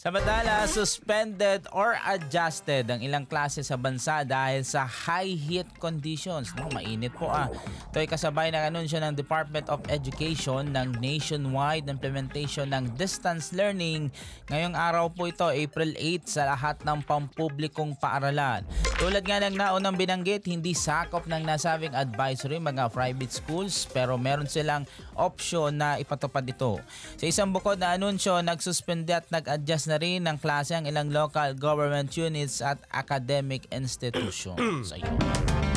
Samantala, suspended or adjusted ang ilang klase sa bansa dahil sa high heat conditions. No, mainit po ah. Ito ay kasabay ng anunsyo ng Department of Education ng nationwide implementation ng distance learning. Ngayong araw po ito, April 8 sa lahat ng pampublikong paaralan. Tulad nga ng naunang binanggit, hindi sakop ng nasabing advisory mga private schools pero meron silang option na ipatupad ito. Sa isang bukod na anunsyo, nagsuspende at nag-adjust na rin ng klase ang ilang local government units at academic institutions. Ayun.